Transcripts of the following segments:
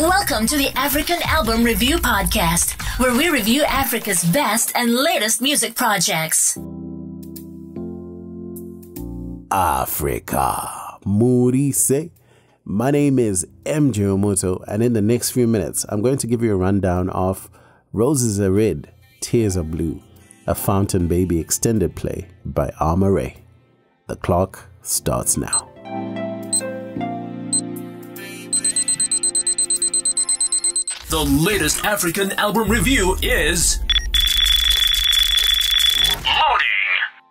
Welcome to the African Album Review Podcast, where we review Africa's best and latest music projects. Africa. Murise. My name is MJ Wemoto, and in the next few minutes, I'm going to give you a rundown of Roses Are Red, Tears Are Blue, a Fountain Baby extended play by Amaarae. The clock starts now. The latest African album review is. Loading!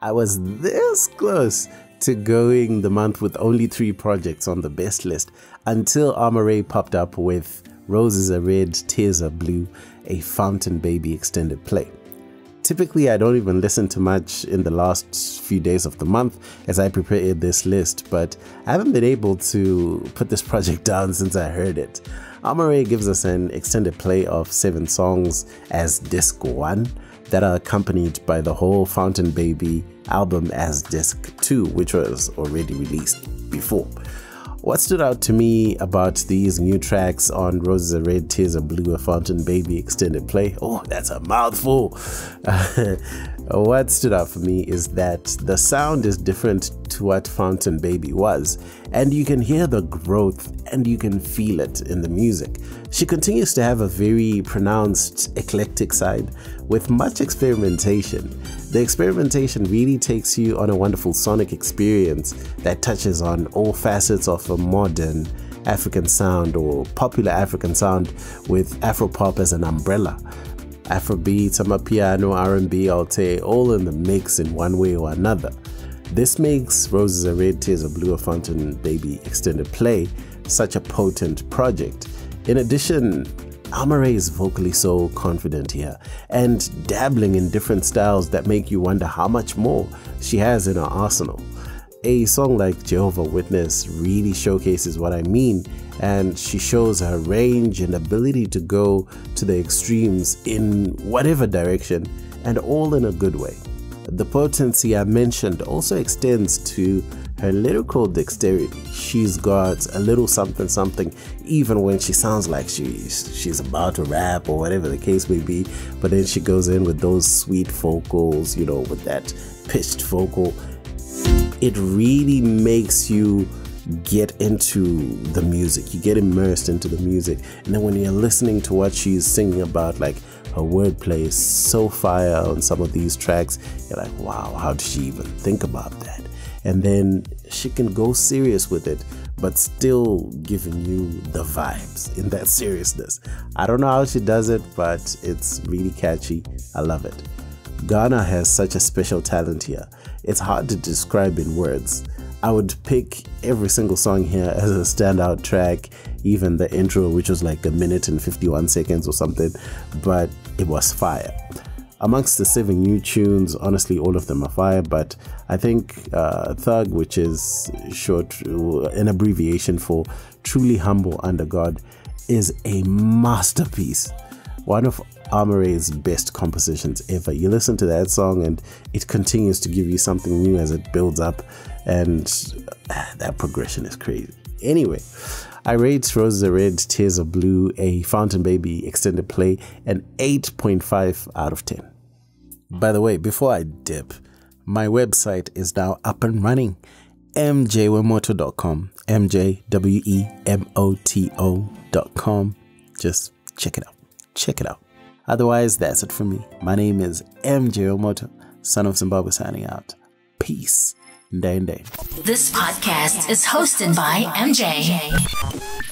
I was this close to going the month with only three projects on the best list until Amaarae popped up with Roses Are Red, Tears Are Blue, a Fountain Baby extended play. Typically, I don't even listen to much in the last few days of the month as I prepared this list, but I haven't been able to put this project down since I heard it. Amaarae gives us an extended play of seven songs as disc one that are accompanied by the whole Fountain Baby album as disc two, which was already released before. What stood out to me about these new tracks on Roses Are Red, Tears Are Blue, a Fountain Baby extended play? Oh, that's a mouthful. what stood out for me is that the sound is different to what Fountain Baby was, and you can hear the growth and you can feel it in the music. She continues to have a very pronounced eclectic side with much experimentation. The experimentation really takes you on a wonderful sonic experience that touches on all facets of a modern African sound or popular African sound with Afropop as an umbrella. Afrobeats, Amapiano, R&B, Alte, all in the mix in one way or another. This makes Roses Are Red, Tears Are Blue, a Fountain Baby extended play such a potent project. In addition, Amaarae is vocally so confident here and dabbling in different styles that make you wonder how much more she has in her arsenal. A song like Jehovah Witness really showcases what I mean, and she shows her range and ability to go to the extremes in whatever direction, and all in a good way. The potency I mentioned also extends to her lyrical dexterity. She's got a little something something even when she sounds like she's she's about to rap or whatever the case may be, but then she goes in with those sweet vocals, you know, with that pitched vocal. It really makes you get into the music. You get immersed into the music. And then when you're listening to what she's singing about, like her wordplay is so fire on some of these tracks, you're like, wow, how did she even think about that? And then she can go serious with it, but still giving you the vibes in that seriousness. I don't know how she does it, but it's really catchy. I love it. Ghana has such a special talent here. It's hard to describe in words. I would pick every single song here as a standout track, even the intro, which was like a minute and 51 seconds or something, but it was fire. Amongst the seven new tunes, honestly, all of them are fire, but I think uh, Thug, which is short, an abbreviation for Truly Humble Under God, is a masterpiece. One of Amaarae's best compositions ever. You listen to that song and it continues to give you something new as it builds up, and uh, that progression is crazy. Anyway, I rate Roses Are Red, Tears Are Blue, a Fountain Baby extended play, an 8.5 out of 10. By the way, before I dip, my website is now up and running mjwemoto.com. M-J W E M O T O.com. Just check it out. Check it out. Otherwise, that's it for me. My name is MJ Wemoto, son of Zimbabwe, signing out. Peace. Day and day. This podcast is hosted by MJ.